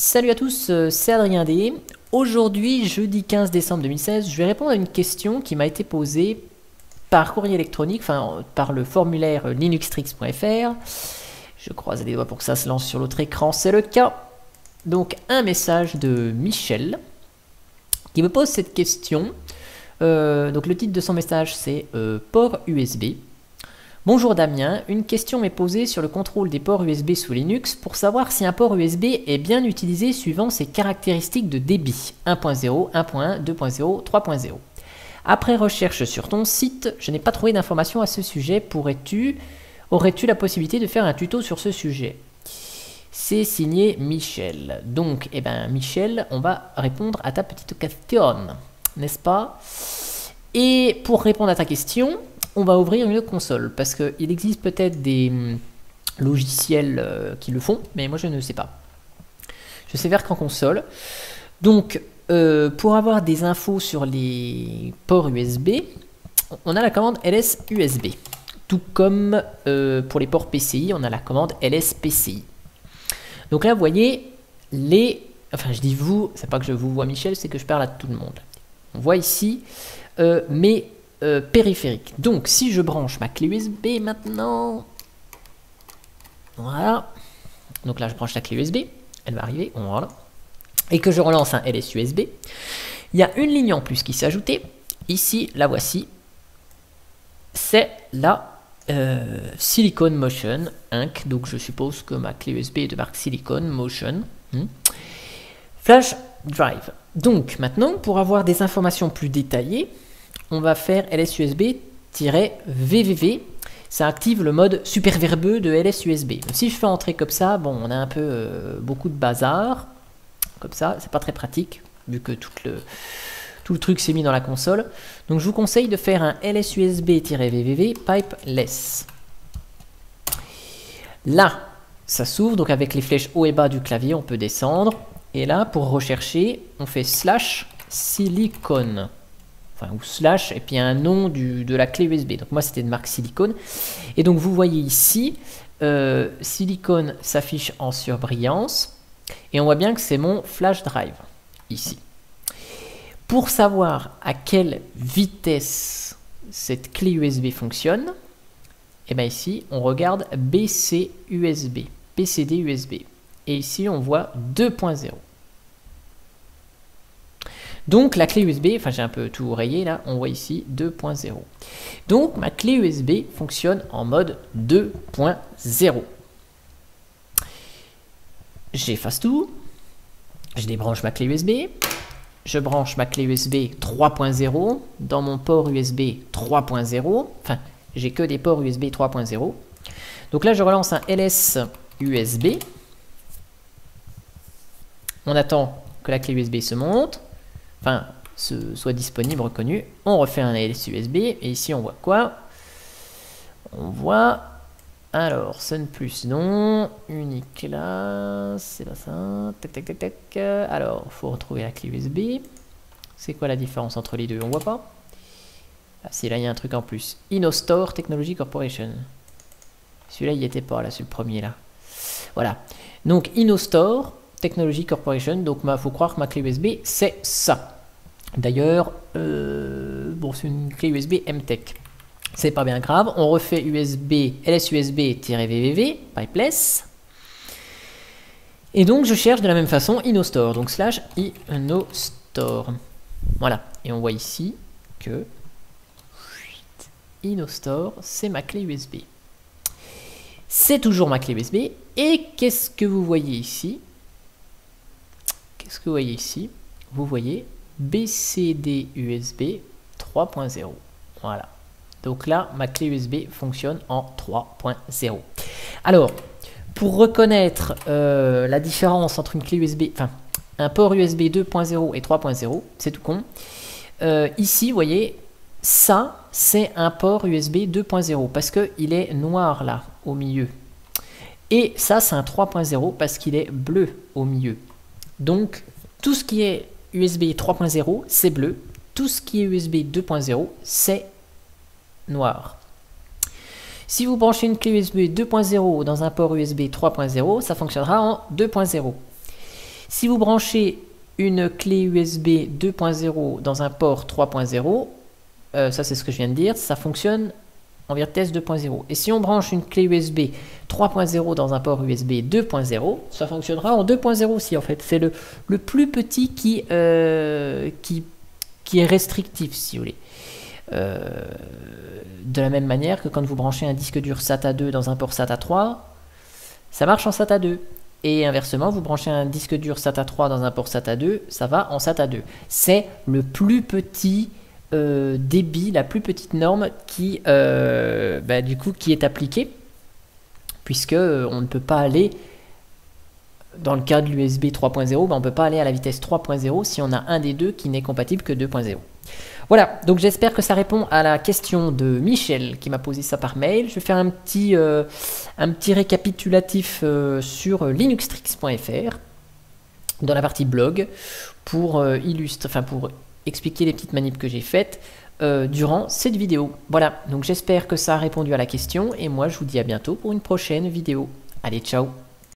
Salut à tous, euh, c'est Adrien D. Aujourd'hui, jeudi 15 décembre 2016, je vais répondre à une question qui m'a été posée par courrier électronique, enfin par le formulaire linuxtrix.fr. Je croise les doigts pour que ça se lance sur l'autre écran, c'est le cas. Donc un message de Michel qui me pose cette question. Euh, donc le titre de son message c'est euh, port USB. Bonjour Damien, une question m'est posée sur le contrôle des ports USB sous Linux pour savoir si un port USB est bien utilisé suivant ses caractéristiques de débit 1.0, 1.1, 2.0, 3.0. Après recherche sur ton site, je n'ai pas trouvé d'informations à ce sujet. Pourrais-tu, aurais-tu la possibilité de faire un tuto sur ce sujet? C'est signé Michel. Donc, eh ben, Michel, on va répondre à ta petite question, n'est-ce pas? Et pour répondre à ta question, on va ouvrir une console parce qu'il existe peut-être des hum, logiciels euh, qui le font, mais moi je ne sais pas. Je sais faire qu'en console. Donc, euh, pour avoir des infos sur les ports USB, on a la commande ls USB. Tout comme euh, pour les ports PCI, on a la commande ls PCI. Donc là, vous voyez, les... Enfin, je dis vous, c'est pas que je vous vois Michel, c'est que je parle à tout le monde. On voit ici mes euh, périphérique. Donc si je branche ma clé USB maintenant, voilà, donc là je branche la clé USB, elle va arriver, voilà, et que je relance un LS USB, il y a une ligne en plus qui s'est ajoutée, ici, la voici, c'est la euh, Silicon Motion Inc. Donc je suppose que ma clé USB est de marque Silicon Motion. Hmm. Flash Drive. Donc maintenant, pour avoir des informations plus détaillées, on va faire lsusb-vvv. Ça active le mode super verbeux de lsusb. Si je fais entrer comme ça, on a un peu euh, beaucoup de bazar. Comme ça, c'est pas très pratique, vu que tout le, tout le truc s'est mis dans la console. Donc je vous conseille de faire un lsusb-vvv pipeless. Là, ça s'ouvre, donc avec les flèches haut et bas du clavier, on peut descendre. Et là, pour rechercher, on fait slash silicone enfin, ou slash, et puis un nom de la clé USB. Donc moi c'était de marque Silicon. Et donc vous voyez ici, euh, Silicon s'affiche en surbrillance, et on voit bien que c'est mon flash drive, ici. Pour savoir à quelle vitesse cette clé USB fonctionne, et eh bien ici on regarde BC USB, BCD USB. Et ici on voit 2.0. Donc la clé USB, enfin j'ai un peu tout rayé là, on voit ici 2.0. Donc ma clé USB fonctionne en mode 2.0. J'efface tout, je débranche ma clé USB, je branche ma clé USB 3.0 dans mon port USB 3.0, enfin j'ai que des ports USB 3.0. Donc là je relance un LS USB, on attend que la clé USB se monte, enfin, soit disponible, reconnu. On refait un ALS USB, et ici on voit quoi? On voit, alors, Sun Plus non, unique là, c'est pas ça, tac tac alors, faut retrouver la clé USB. C'est quoi la différence entre les deux? On voit pas? Ah si, là il y a un truc en plus. InnoStore Technology Corporation. Celui-là il y était pas, là, c'est le premier là. Voilà. Donc InnoStore, Technology Corporation. Donc, il faut croire que ma clé USB, c'est ça. D'ailleurs, euh, bon, c'est une clé USB MTech. C'est pas bien grave. On refait USB, LSUSB-VVV, pipeless. Et donc, je cherche de la même façon InnoStore. Donc, slash InnoStore. Voilà. Et on voit ici que InnoStore, c'est ma clé USB. C'est toujours ma clé USB. Et qu'est-ce que vous voyez ici? Qu'est-ce que vous voyez ici Vous voyez BCD USB 3.0. Voilà. Donc là, ma clé USB fonctionne en 3.0. Alors, pour reconnaître euh, la différence entre une clé USB, enfin, un port USB 2.0 et 3.0, c'est tout con. Euh, ici, vous voyez, ça, c'est un port USB 2.0 parce qu'il est noir là, au milieu. Et ça, c'est un 3.0 parce qu'il est bleu au milieu. Donc, tout ce qui est USB 3.0, c'est bleu. Tout ce qui est USB 2.0, c'est noir. Si vous branchez une clé USB 2.0 dans un port USB 3.0, ça fonctionnera en 2.0. Si vous branchez une clé USB 2.0 dans un port 3.0, euh, ça c'est ce que je viens de dire, ça fonctionne en vitesse 2.0. Et si on branche une clé USB 3.0 dans un port USB 2.0, ça fonctionnera en 2.0 aussi en fait. C'est le, plus petit qui, euh, qui, est restrictif si vous voulez. Euh, de la même manière que quand vous branchez un disque dur SATA 2 dans un port SATA 3, ça marche en SATA 2. Et inversement, vous branchez un disque dur SATA 3 dans un port SATA 2, ça va en SATA 2. C'est le plus petit euh, débit, la plus petite norme qui, euh, bah, du coup, qui est appliquée, puisque euh, on ne peut pas aller, dans le cas de l'USB 3.0, bah, on ne peut pas aller à la vitesse 3.0 si on a un des deux qui n'est compatible que 2.0. Voilà, donc j'espère que ça répond à la question de Michel qui m'a posé ça par mail. Je vais faire un petit, un petit récapitulatif sur linuxtrix.fr dans la partie blog pour illustrer, enfin pour expliquer les petites manips que j'ai faites euh, durant cette vidéo. Voilà, donc j'espère que ça a répondu à la question et moi je vous dis à bientôt pour une prochaine vidéo. Allez, ciao